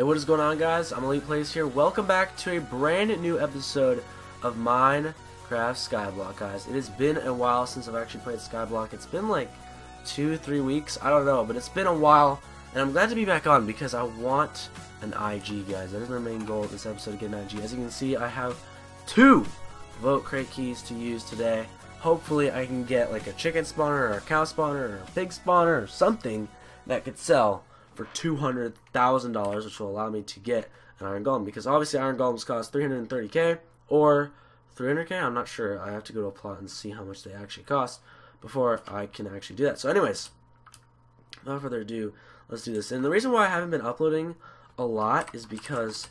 Hey, what is going on, guys? I'm ElitePlayz here. Welcome back to a brand new episode of Minecraft Skyblock, guys. It has been a while since I've actually played Skyblock. It's been like two, three weeks. I don't know, but it's been a while, and I'm glad to be back on because I want an IG, guys. That is my main goal of this episode, to get an IG. As you can see, I have two vote crate keys to use today. Hopefully, I can get like a chicken spawner or a cow spawner or a pig spawner or something that could sell for $200,000, which will allow me to get an Iron Golem. Because obviously Iron Golems cost 330k or 300k, I'm not sure. I have to go to a plot and see how much they actually cost before I can actually do that. So anyways, without further ado, let's do this. And the reason why I haven't been uploading a lot is because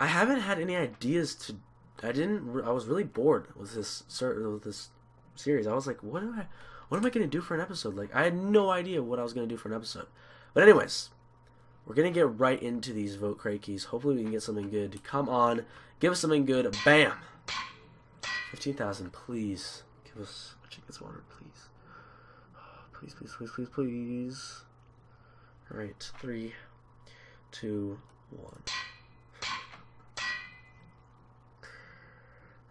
I haven't had any ideas to I didn't I was really bored with this with this series. I was like, what am I what am I going to do for an episode? Like I had no idea what I was going to do for an episode. But anyways, we're going to get right into these vote crate keys. Hopefully we can get something good. Come on. Give us something good. Bam. 15,000, please. Give us a chicken water, please. Please, please, please, please, please. Alright, three, two, one.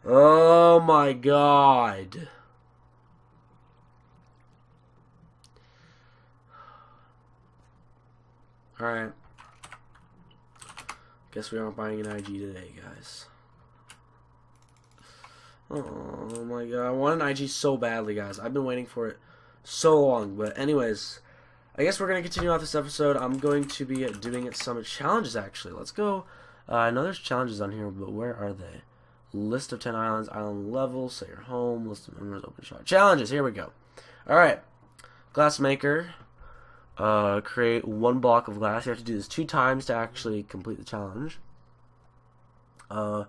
Oh my god. Alright. Guess we aren't buying an IG today, guys. Oh my god, I want an IG so badly, guys. I've been waiting for it so long. But anyways, I guess we're going to continue off this episode. I'm going to be doing some challenges, actually. Let's go. Uh, I know there's challenges on here, but where are they? List of 10 islands, island level, set your home, list of members, open shot. Challenges, here we go. Alright. Glass maker uh, create one block of glass. You have to do this two times to actually complete the challenge. Uh,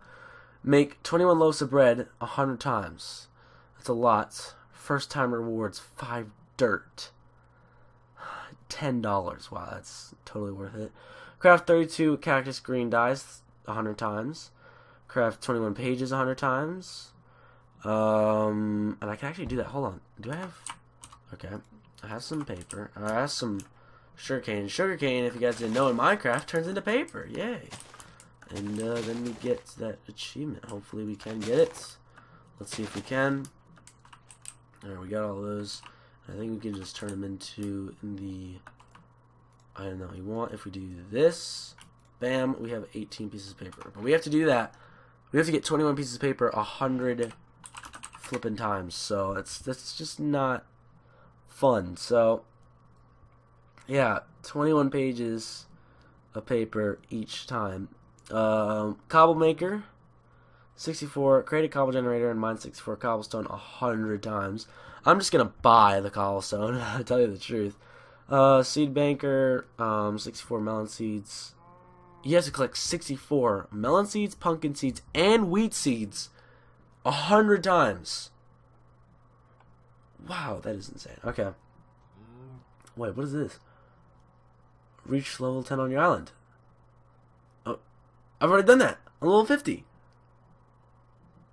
make 21 loaves of bread 100 times. That's a lot. First time rewards 5 dirt. $10. Wow, that's totally worth it. Craft 32 cactus green dyes 100 times. Craft 21 pages 100 times. Um, and I can actually do that. Hold on. Do I have... Okay. I have some paper. I have some sugarcane. Sugarcane, if you guys didn't know, in Minecraft turns into paper. Yay. And uh, then we get that achievement. Hopefully we can get it. Let's see if we can. Alright, we got all those. I think we can just turn them into the I don't know we want. If we do this, bam, we have 18 pieces of paper. But we have to do that. We have to get 21 pieces of paper a hundred flipping times. So that's that's just not fun. So, yeah, 21 pages of paper each time. Um, cobble maker, 64, create a cobble generator and mine 64 cobblestone 100 times. I'm just going to buy the cobblestone, to tell you the truth. Uh, seed banker, um, 64 melon seeds. You have to collect 64 melon seeds, pumpkin seeds, and wheat seeds 100 times. Wow, that is insane. Okay. Wait, what is this? Reach level 10 on your island. Oh, I've already done that. I'm level 50.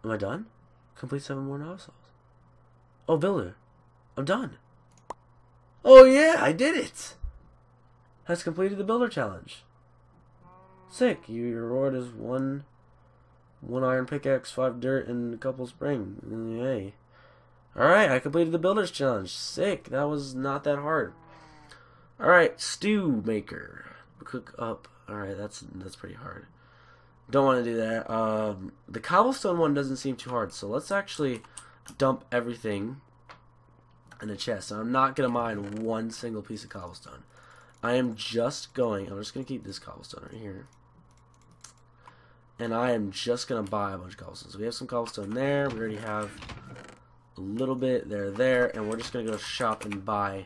Am I done? Complete 7 more novices. Oh, builder. I'm done. Oh, yeah, I did it. Has completed the builder challenge. Sick. Your reward is one one iron pickaxe, five dirt, and a couple spring. Yay. Alright, I completed the builder's challenge. Sick. That was not that hard. Alright, stew maker. Cook up. Alright, that's that's pretty hard. Don't want to do that. Um, the cobblestone one doesn't seem too hard, so let's actually dump everything in a chest. I'm not going to mine one single piece of cobblestone. I am just going, I'm just going to keep this cobblestone right here. And I am just going to buy a bunch of cobblestone. So we have some cobblestone there. We already have a little bit there, there, and we're just going to go shop and buy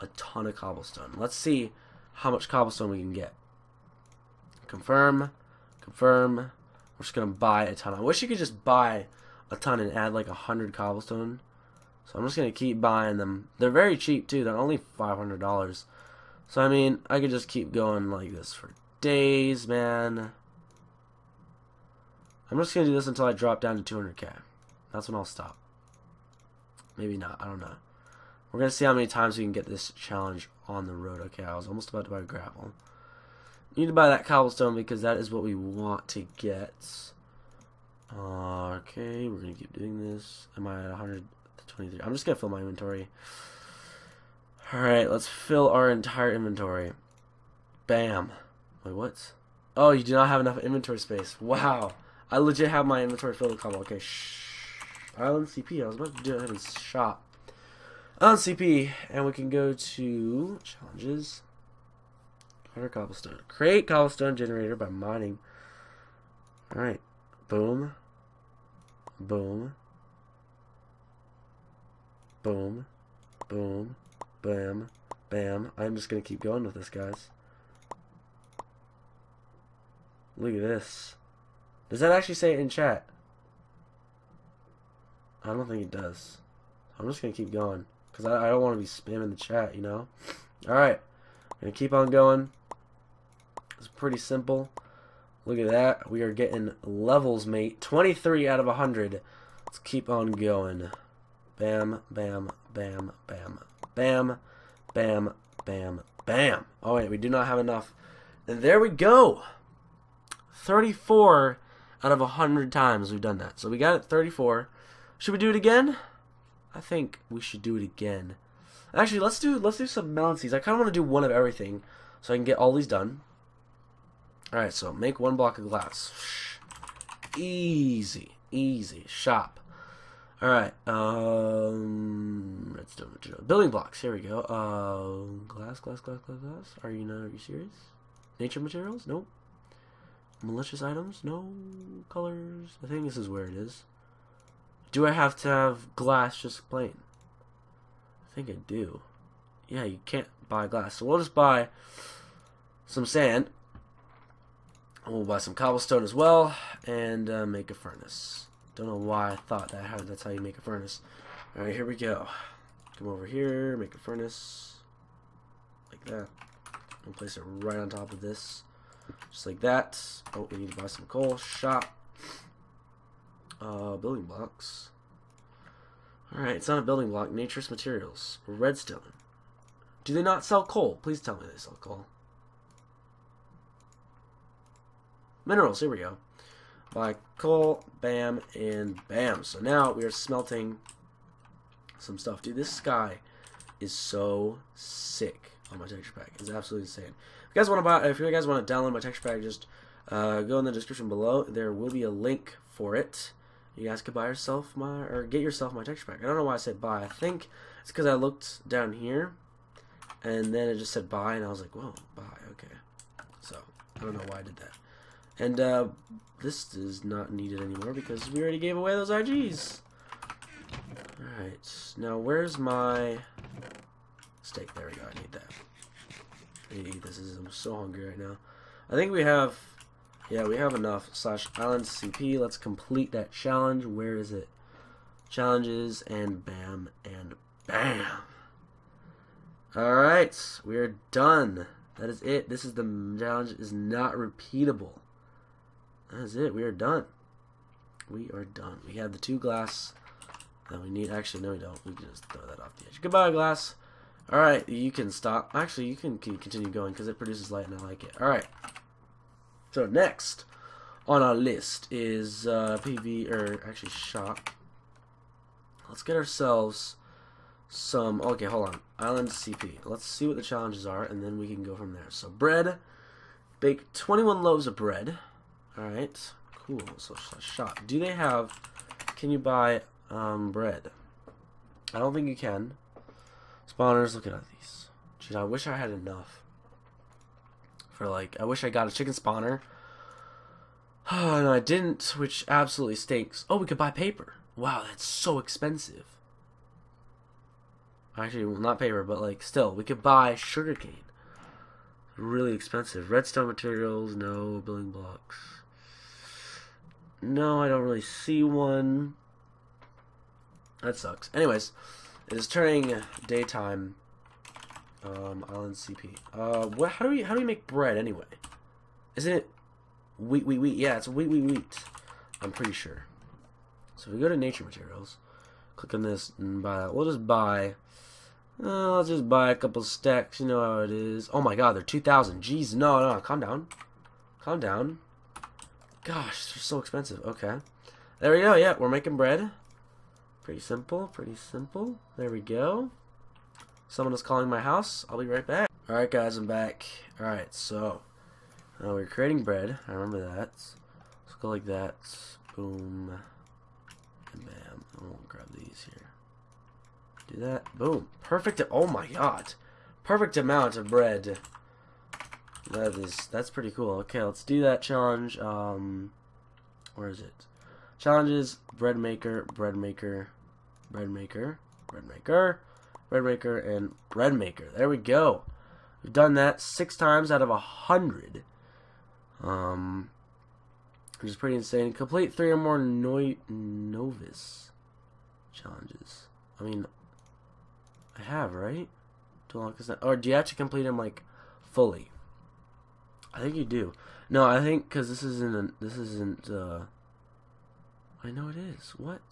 a ton of cobblestone. Let's see how much cobblestone we can get. Confirm, confirm. We're just going to buy a ton. I wish you could just buy a ton and add like a hundred cobblestone. So I'm just going to keep buying them. They're very cheap too. They're only $500. So I mean, I could just keep going like this for days, man. I'm just going to do this until I drop down to 200k. That's when I'll stop. Maybe not. I don't know. We're going to see how many times we can get this challenge on the road. Okay, I was almost about to buy gravel. You need to buy that cobblestone because that is what we want to get. Okay, we're gonna keep doing this. Am I at 123? I'm just gonna fill my inventory. Alright, let's fill our entire inventory. Bam. Wait, what? Oh, you do not have enough inventory space. Wow. I legit have my inventory filled with cobble. Okay, shh. Island CP. I was about to do it in shop. Island CP, and we can go to challenges. 100 cobblestone. Create cobblestone generator by mining. Alright. Boom. Boom. Boom. Boom. Bam. Bam. I'm just going to keep going with this, guys. Look at this. Does that actually say it in chat? I don't think it does. I'm just going to keep going. Because I, I don't want to be spamming the chat, you know? Alright. Going to keep on going. It's pretty simple. Look at that. We are getting levels, mate. 23 out of 100. Let's keep on going. Bam, bam, bam, bam, bam, bam, bam, bam. Oh, wait. We do not have enough. And there we go. 34 out of 100 times we've done that. So we got it 34. Should we do it again? I think we should do it again. Actually, let's do let's do some seeds. I kind of want to do one of everything so I can get all these done. Alright, so make one block of glass. Easy. Easy. Shop. Alright. Um, let's do. Building blocks. Here we go. Uh, glass, glass, glass, glass, glass. Are you not? Are you serious? Nature materials? Nope. Malicious items? No. Colors? I think this is where it is. Do I have to have glass just plain? I think I do. Yeah, you can't buy glass. So we'll just buy some sand. We'll buy some cobblestone as well, and uh, make a furnace. Don't know why I thought that how that's how you make a furnace. All right, here we go. Come over here, make a furnace like that, and place it right on top of this, just like that. Oh, we need to buy some coal. Shop. Uh, building blocks. Alright, it's not a building block. Nature's materials. Redstone. Do they not sell coal? Please tell me they sell coal. Minerals, here we go. Buy coal, bam, and bam. So now we are smelting some stuff. Dude, this sky is so sick on my texture pack. It's absolutely insane. If you guys want to buy, if you guys want to download my texture pack, just uh, go in the description below. There will be a link for it you guys could buy yourself my or get yourself my texture pack. I don't know why I said buy. I think it's because I looked down here, and then it just said buy, and I was like, whoa, buy, okay. So I don't know why I did that. And uh, this is not needed anymore because we already gave away those IGs. Alright, now where's my steak? There we go, I need that. Eat this, I'm so hungry right now. I think we have yeah, we have enough. Slash island CP. Let's complete that challenge. Where is it? Challenges and bam and bam. Alright, we're done. That is it. This is the challenge is not repeatable. That is it. We are done. We are done. We have the two glass that we need. Actually, no, we don't. We can just throw that off the edge. Goodbye, glass. Alright, you can stop. Actually, you can continue going because it produces light and I like it. Alright. So next on our list is uh, PV, or actually shop. Let's get ourselves some, okay, hold on, Island CP. Let's see what the challenges are, and then we can go from there. So bread, bake 21 loaves of bread. Alright, cool, so shop. Do they have, can you buy um, bread? I don't think you can. Spawners, look at these. Jeez, I wish I had enough for like, I wish I got a chicken spawner. No, I didn't, which absolutely stinks. Oh, we could buy paper. Wow, that's so expensive. Actually, well, not paper, but like, still, we could buy sugarcane. Really expensive. Redstone materials, no. Building blocks. No, I don't really see one. That sucks. Anyways, it is turning daytime um, Island CP. Uh, what? How do we how do we make bread anyway? Isn't it wheat wheat wheat? Yeah, it's wheat wheat wheat. I'm pretty sure. So if we go to nature materials, click on this and buy that. We'll just buy Uh, let's just buy a couple stacks. You know how it is. Oh my god, they're 2,000. Jeez, no, no, calm down. Calm down. Gosh, they're so expensive. Okay. There we go. Yeah, we're making bread. Pretty simple. Pretty simple. There we go. Someone is calling my house. I'll be right back. Alright, guys, I'm back. Alright, so. Uh, we're creating bread. I remember that. Let's go like that. Boom. And bam. I won't grab these here. Do that. Boom. Perfect. Oh my god. Perfect amount of bread. That is, that's pretty cool. Okay, let's do that challenge. Um, where is it? Challenges, bread maker, bread maker, bread maker, bread maker, bread maker, and bread maker. There we go. We've done that six times out of a hundred. Um, which is pretty insane. Complete three or more no novice challenges. I mean, I have, right? To unlock this, or do you have to complete them like fully? I think you do. No, I think because this isn't. A, this isn't. uh I know it is. What?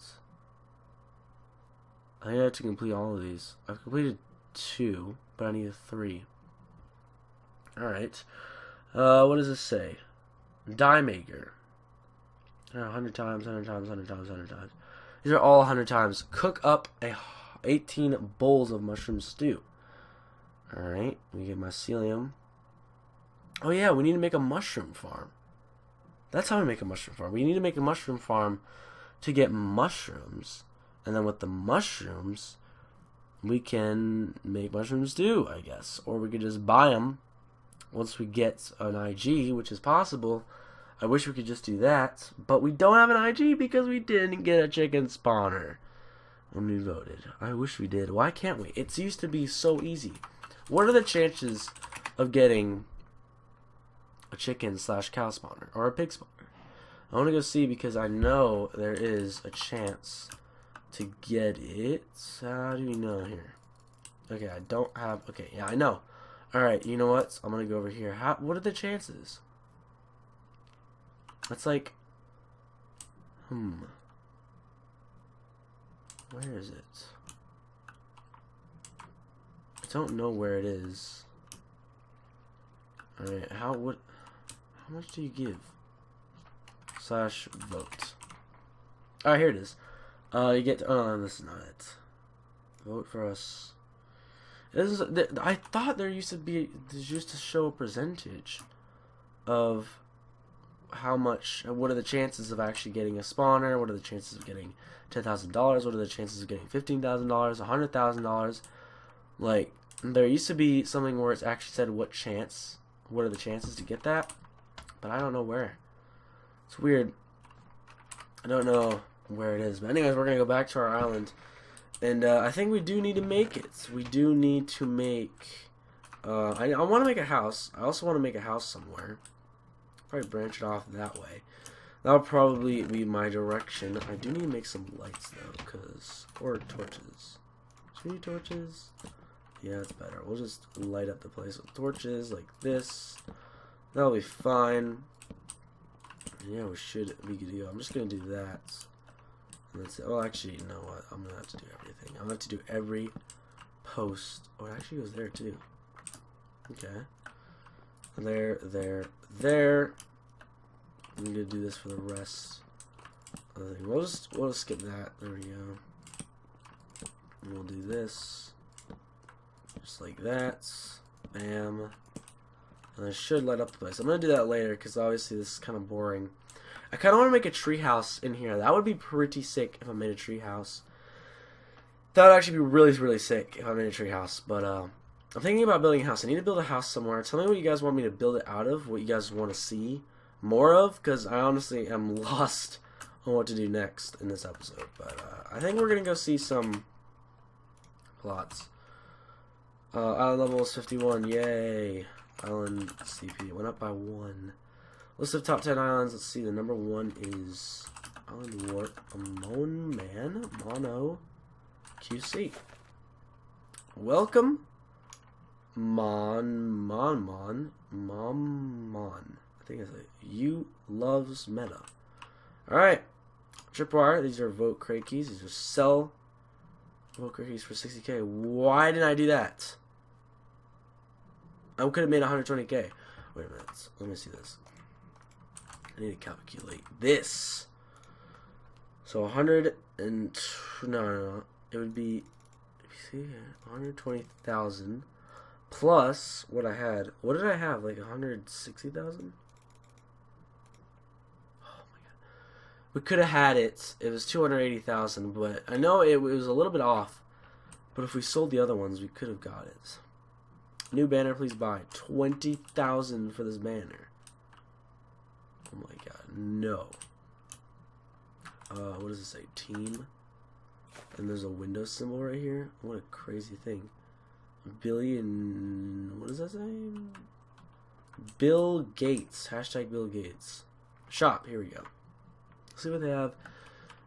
I have to complete all of these. I've completed two, but I need three. Alright. Uh, what does this say? Dye maker. Uh, 100 times, 100 times, 100 times, 100 times. These are all 100 times. Cook up a 18 bowls of mushroom stew. Alright, we get mycelium. Oh yeah, we need to make a mushroom farm. That's how we make a mushroom farm. We need to make a mushroom farm to get mushrooms. And then with the mushrooms, we can make mushroom stew, I guess. Or we could just buy them once we get an IG, which is possible. I wish we could just do that. But we don't have an IG because we didn't get a chicken spawner when we voted. I wish we did. Why can't we? It used to be so easy. What are the chances of getting a chicken slash cow spawner or a pig spawner? I want to go see because I know there is a chance to get it. How do you know here? Okay, I don't have. Okay, yeah, I know. All right, you know what? I'm gonna go over here. How? What are the chances? That's like. Hmm. Where is it? I don't know where it is. Alright, how would how much do you give? Slash vote. Alright, here it is. Uh you get to, oh this is not it. Vote for us. This is I thought there used to be this used to show a percentage of how much what are the chances of actually getting a spawner, what are the chances of getting ten thousand dollars, what are the chances of getting fifteen thousand dollars, a hundred thousand dollars. Like there used to be something where it's actually said what chance what are the chances to get that? But I don't know where. It's weird. I don't know where it is. But anyways, we're going to go back to our island. And uh, I think we do need to make it. We do need to make... Uh, I, I want to make a house. I also want to make a house somewhere. Probably branch it off that way. That'll probably be my direction. I do need to make some lights, though, because... Or torches. Three torches? Yeah, it's better. We'll just light up the place with torches like this. That'll be fine. Yeah, we should be good to go. I'm just going to do that. It. Well, oh, actually, you know what? I'm to have to do everything. I'm to have to do every post. Oh, it actually goes there, too. Okay. There, there, there. I'm to do this for the rest of the thing. We'll just, we'll just skip that. There we go. We'll do this. Just like that. Bam. And I should light up the place. I'm to do that later because obviously this is kind of boring. I kind of want to make a treehouse in here. That would be pretty sick if I made a treehouse. That would actually be really, really sick if I made a treehouse. But uh, I'm thinking about building a house. I need to build a house somewhere. Tell me what you guys want me to build it out of. What you guys want to see more of. Because I honestly am lost on what to do next in this episode. But uh, I think we're going to go see some plots. Uh, island level is 51. Yay. Island CP went up by one. List of top 10 islands. Let's see. The number one is Island Warp. Mon Man. Mono. QC. Welcome. Mon. Mon. Mon. Mom. Mon. I think it's like you loves meta. Alright. Tripwire. These are vote crate keys. These are sell Vote cookies for 60k. Why didn't I do that? I could have made 120k. Wait a minute. Let me see this. I need to calculate this. So 100 and no, no, no. It would be see 120,000 plus what I had. What did I have? Like 160,000? We could have had it. It was 280,000, but I know it, was a little bit off. But if we sold the other ones, we could have got it. New banner, please buy. 20,000 for this banner. Oh my god, no. Uh, what does it say? Team. And there's a Windows symbol right here. What a crazy thing. Billion. What does that say? Bill Gates. Hashtag Bill Gates. Shop. Here we go see what they have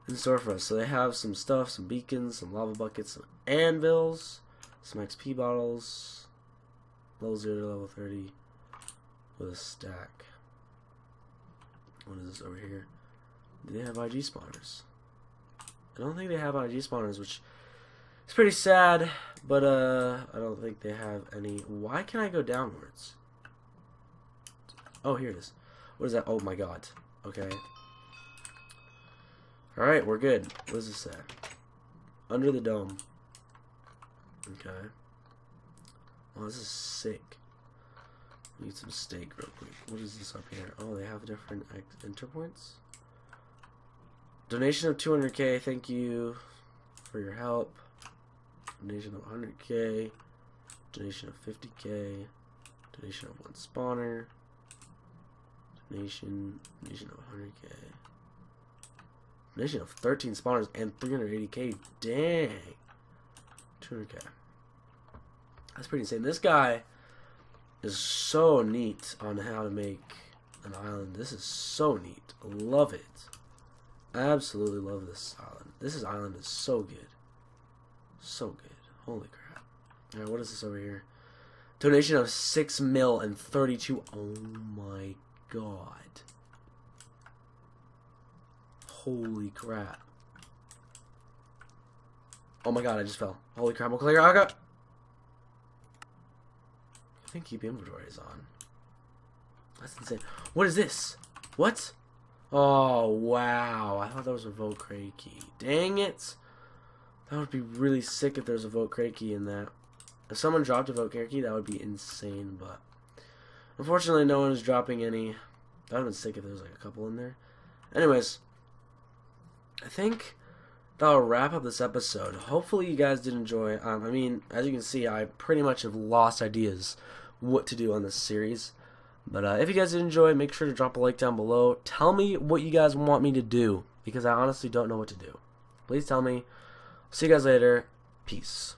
in store for us. So they have some stuff, some beacons, some lava buckets, some anvils, some XP bottles, level 0 to level 30 with a stack. What is this over here? Do they have IG spawners? I don't think they have IG spawners, which is pretty sad, but uh, I don't think they have any. Why can I go downwards? Oh, here it is. What is that? Oh my god. Okay. Alright, we're good. What does this say? Under the dome. Okay. Oh, this is sick. Need some steak real quick. What is this up here? Oh, they have different enter points. Donation of 200k. Thank you for your help. Donation of 100k. Donation of 50k. Donation of one spawner. Donation. Donation of 100k. Donation of 13 spawners and 380k. Dang. 200k. That's pretty insane. This guy is so neat on how to make an island. This is so neat. Love it. Absolutely love this island. This is island is so good. So good. Holy crap. Alright, what is this over here? Donation of 6 mil and 32. Oh my god. Holy crap. Oh my god, I just fell. Holy crap, I'm clear. I got. I think keep inventory is on. That's insane. What is this? What? Oh, wow. I thought that was a vote crate key. Dang it. That would be really sick if there's a vote crate key in that. If someone dropped a vote crate key, that would be insane, but unfortunately no one is dropping any. That would have been sick if there was like a couple in there. Anyways, I think that'll wrap up this episode. Hopefully, you guys did enjoy. Um, I mean, as you can see, I pretty much have lost ideas what to do on this series. But uh, if you guys did enjoy, make sure to drop a like down below. Tell me what you guys want me to do because I honestly don't know what to do. Please tell me. See you guys later. Peace.